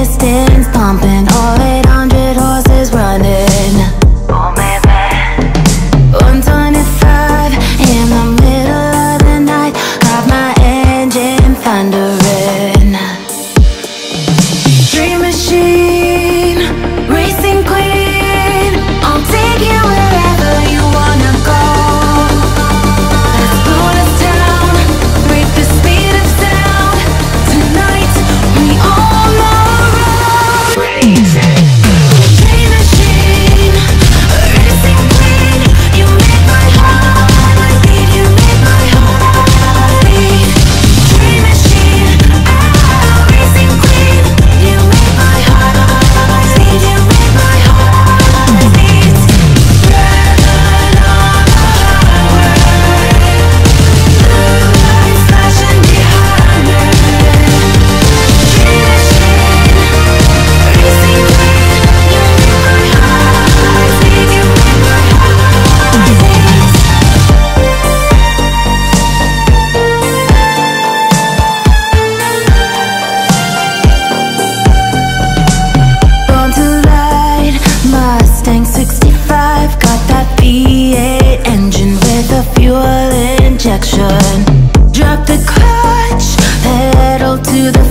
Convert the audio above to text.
distance, palm to the